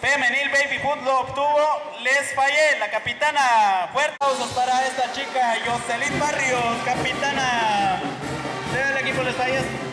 femenil Baby Food lo obtuvo Les Fayet, la capitana. Fuerte aplausos para esta chica, Jocelyn Barrios, capitana del equipo Les Fayet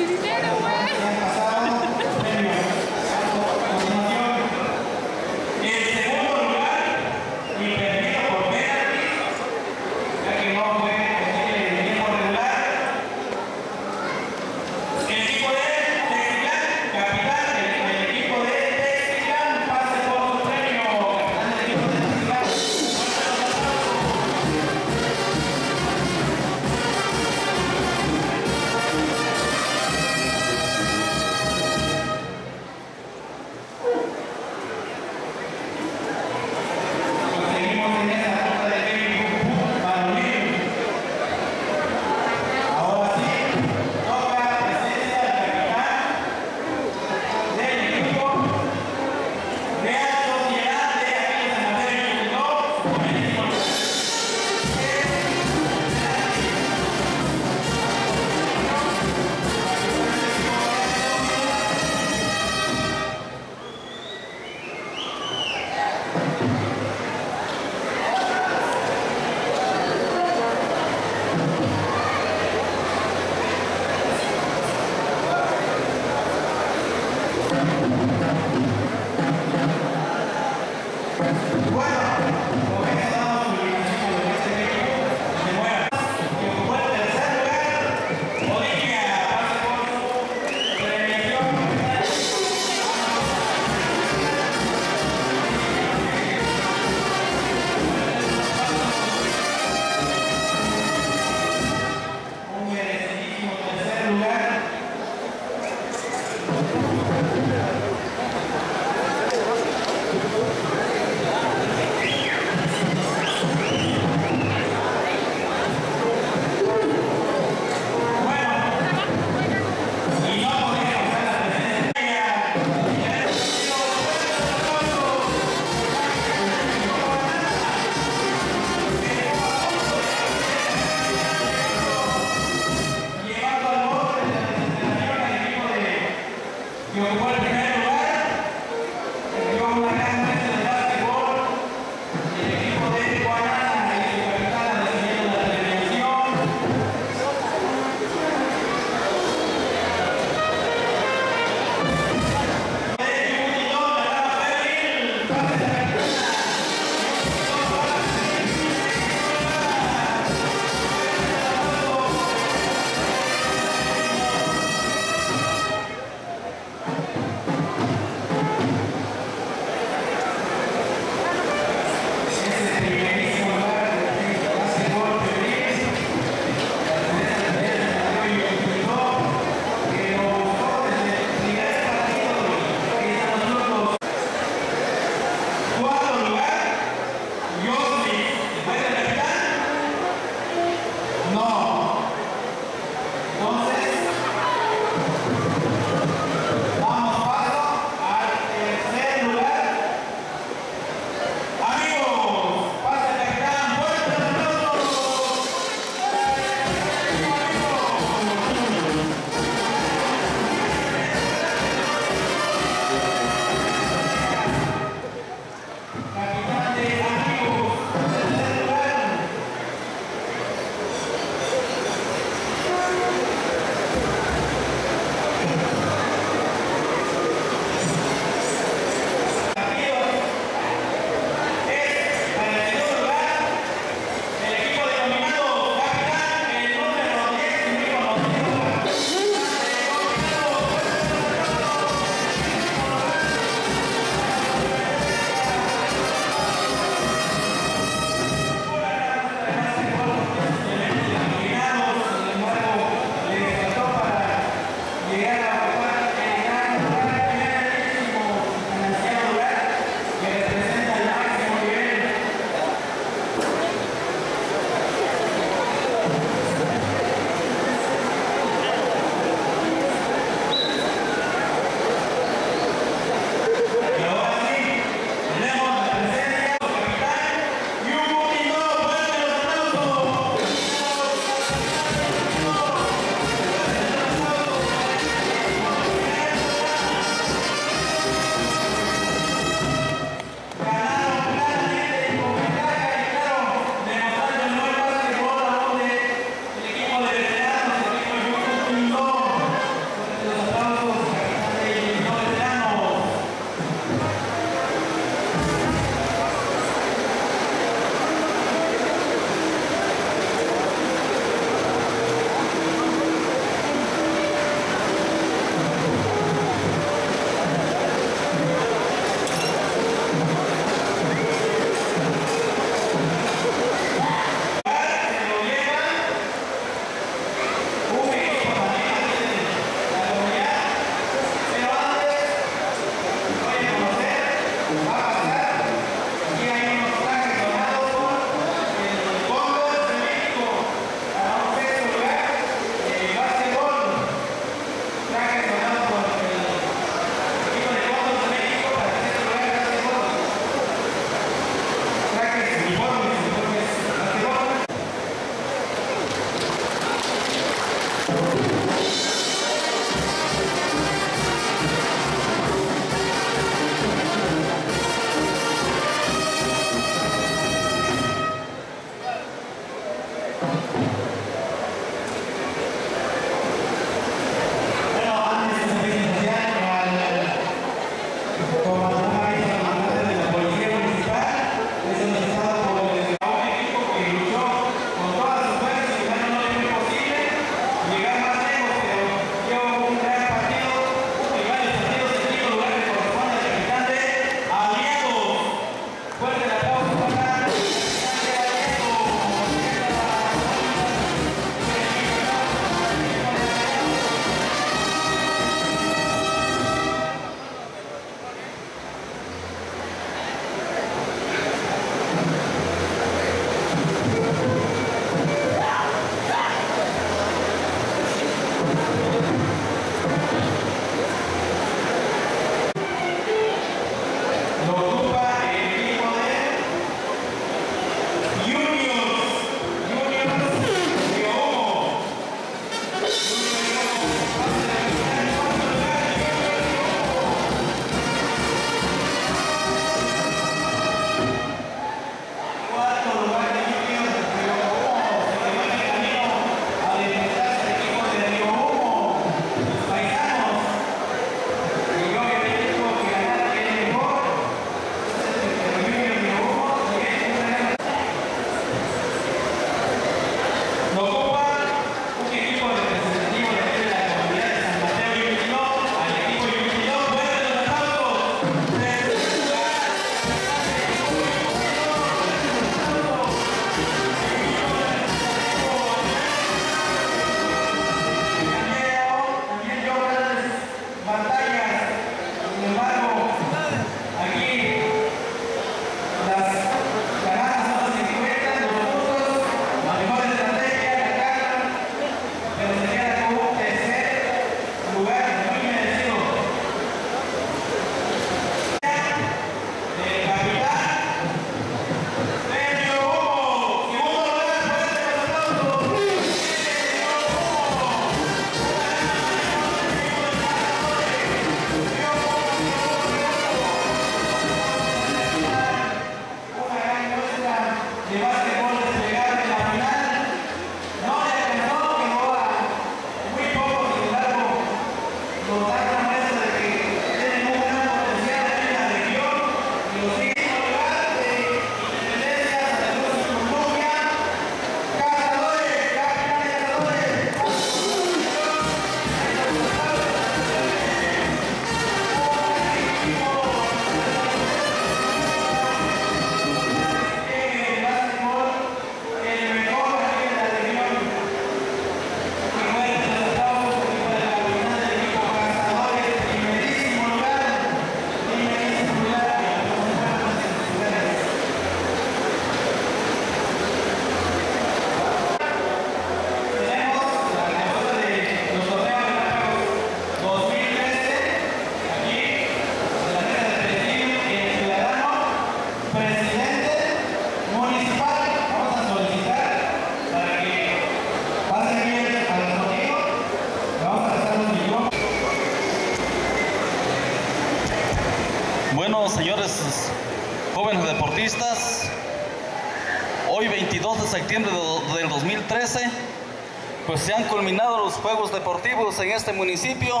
En este municipio.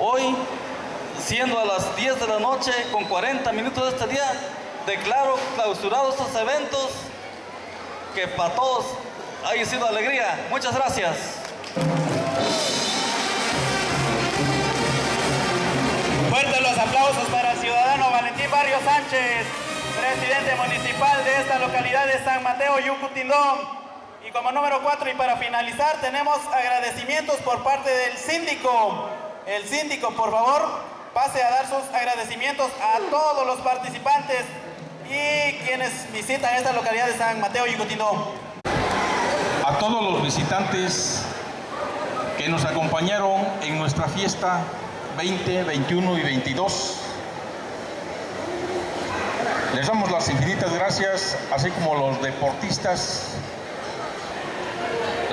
Hoy, siendo a las 10 de la noche, con 40 minutos de este día, declaro clausurados estos eventos, que para todos haya sido alegría. Muchas gracias. Fuertes los aplausos para el ciudadano Valentín Barrio Sánchez, presidente municipal de esta localidad de San Mateo, Yucutindón. Y como número cuatro, y para finalizar, tenemos agradecimientos por parte del síndico. El síndico, por favor, pase a dar sus agradecimientos a todos los participantes y quienes visitan esta localidad de San Mateo, Yucutindón. a todos los visitantes que nos acompañaron en nuestra fiesta 20, 21 y 22. Les damos las infinitas gracias, así como los deportistas,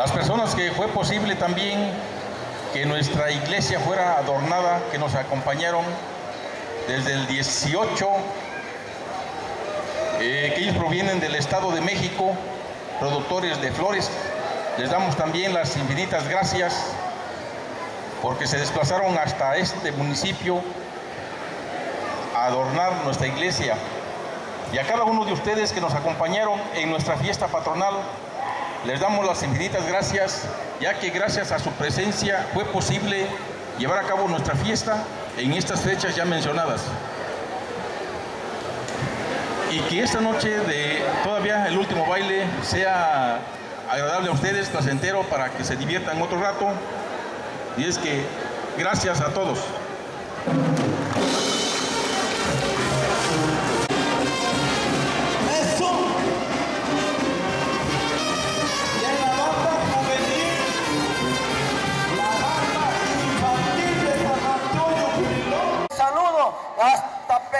las personas que fue posible también que nuestra iglesia fuera adornada, que nos acompañaron desde el 18, eh, que ellos provienen del Estado de México, productores de flores, les damos también las infinitas gracias porque se desplazaron hasta este municipio a adornar nuestra iglesia. Y a cada uno de ustedes que nos acompañaron en nuestra fiesta patronal, les damos las infinitas gracias, ya que gracias a su presencia fue posible llevar a cabo nuestra fiesta en estas fechas ya mencionadas. Y que esta noche de todavía el último baile sea agradable a ustedes, placentero, para que se diviertan otro rato. Y es que gracias a todos.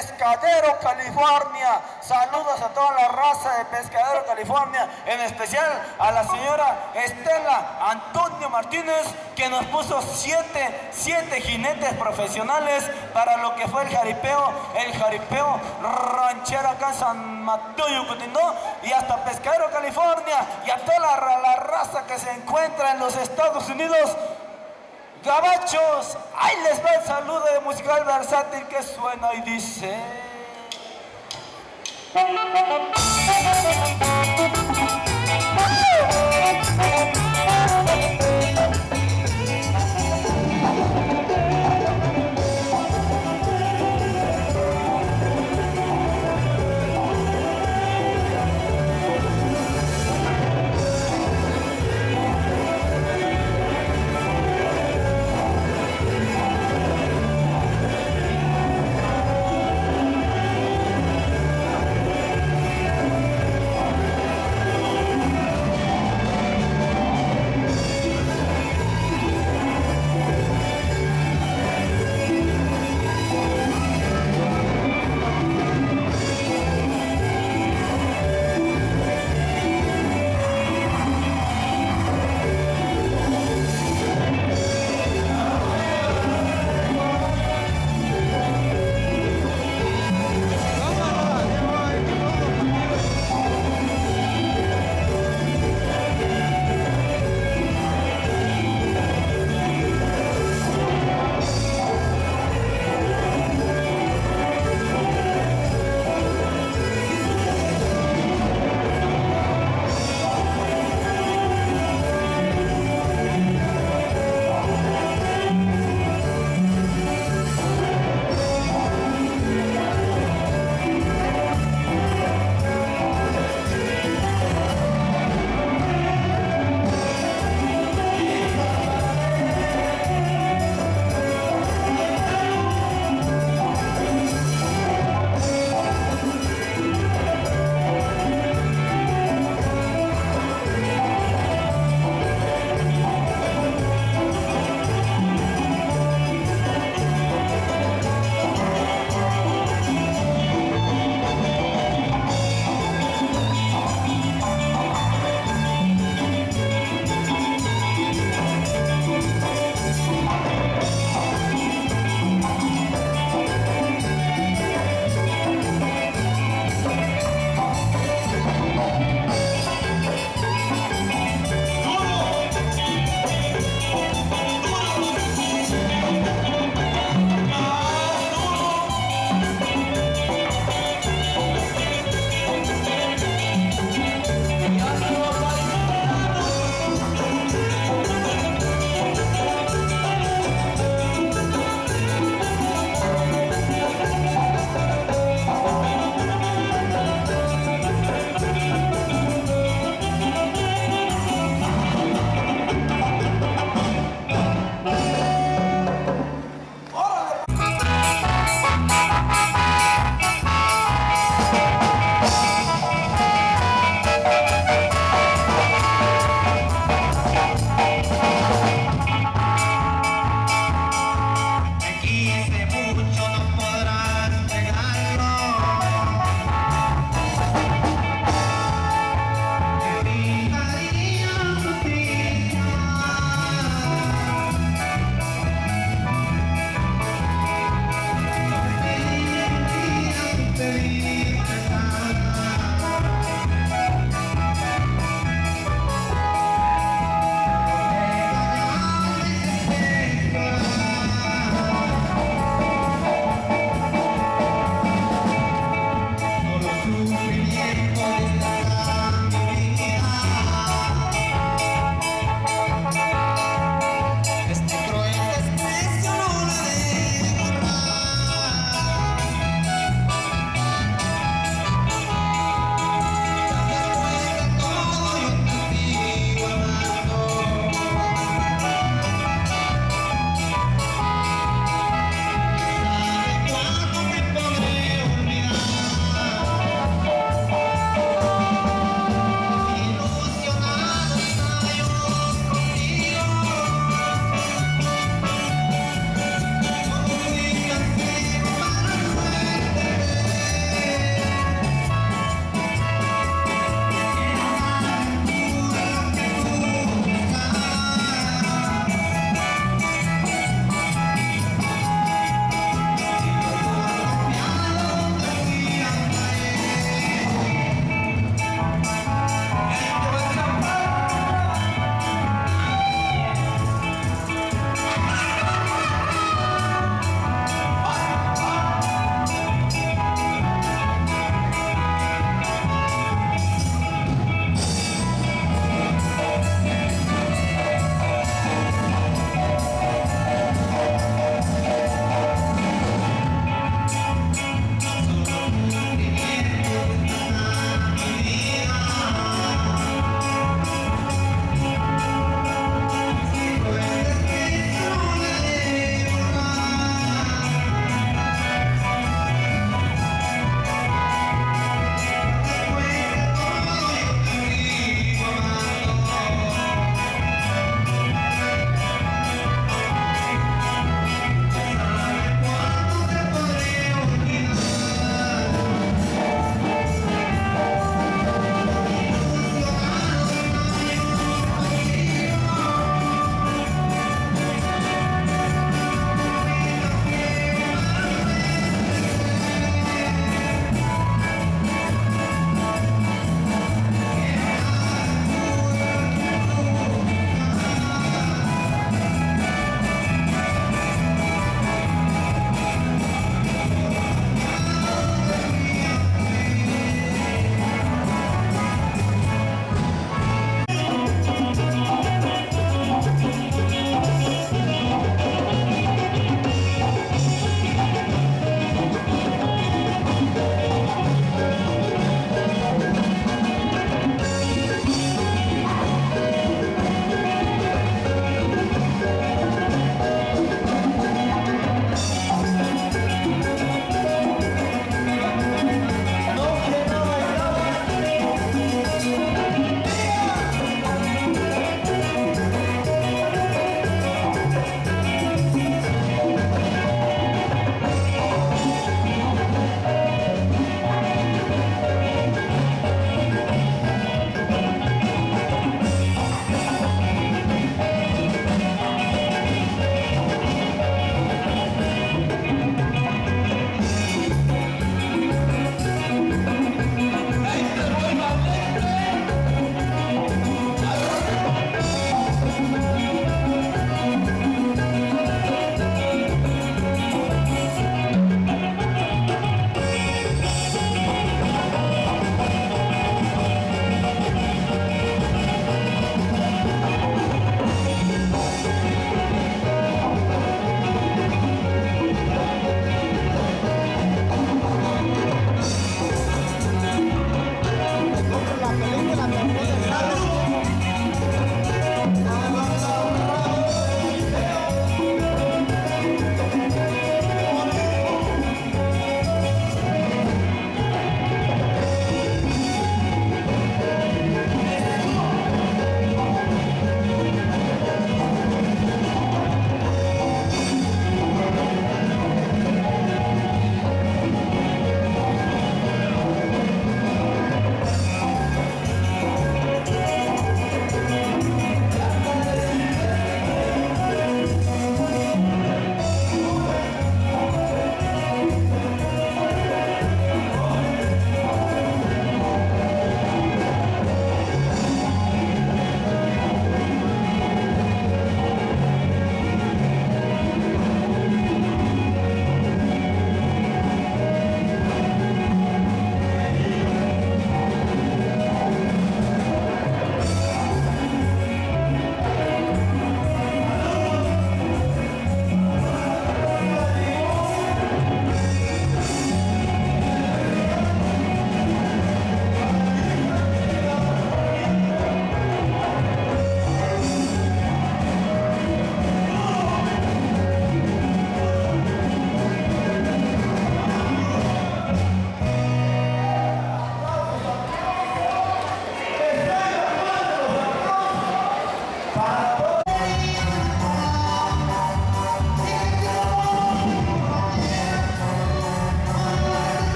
Pescadero, California. Saludos a toda la raza de Pescadero, California. En especial a la señora Estela Antonio Martínez, que nos puso siete, siete jinetes profesionales para lo que fue el jaripeo, el jaripeo ranchero acá en San Mateo, y hasta Pescadero, California, y a toda la, la raza que se encuentra en los Estados Unidos. Gabachos, ahí les va el saludo de musical versátil que suena y dice.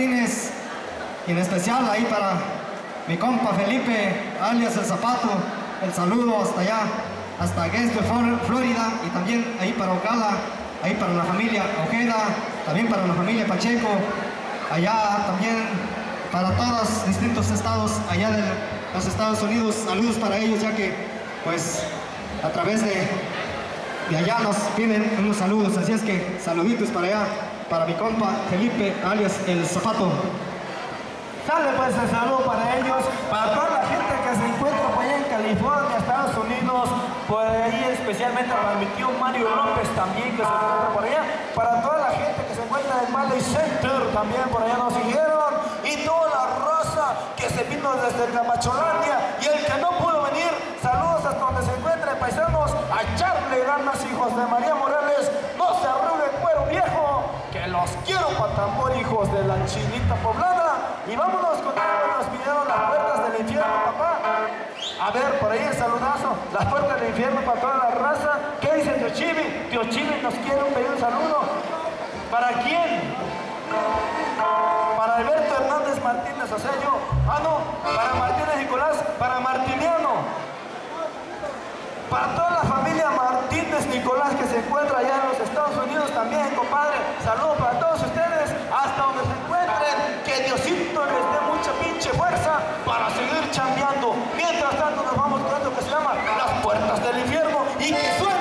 Martínez. Y en especial ahí para mi compa Felipe, alias El Zapato. El saludo hasta allá, hasta Gainesville, Flor- Florida. Y también ahí para Ocala, ahí para la familia Ojeda, también para la familia Pacheco. Allá también para todos distintos estados allá de los Estados Unidos. Saludos para ellos, ya que pues a través de, de allá nos piden unos saludos. Así es que saluditos para allá, para mi compa Felipe, alias El Zapato. Sale pues el saludo para ellos, para toda la gente que se encuentra por allá en California, Estados Unidos, por ahí especialmente para mi tío Mario López también que se encuentra por allá, para toda la gente que se encuentra en Valley Center también por allá nos siguieron, y toda la raza que se vino desde Camacholandia y el que no pudo venir, saludos hasta donde se encuentren paisanos, a echarle ganas hijos de María Morales, no se arrugue cuero viejo, que los quiero para tambor hijos de la chinita poblada, y vámonos con nos pidieron las puertas del infierno papá. A ver, por ahí el saludazo, las puertas del infierno para toda la raza. ¿Qué dice Tío Chivi? Tío Chivi nos quiere pedir un saludo. ¿Para quién? Para Alberto Hernández Martínez, o sea yo. Ah, no, para Martínez Nicolás, para Martiniano. Para toda la familia Martínez Nicolás que se encuentra allá en los Estados Unidos también, compadre. Saludos para Diosito les dé mucha pinche fuerza para seguir chambeando. Mientras tanto nos vamos quedando que se llama las puertas del infierno y que suena.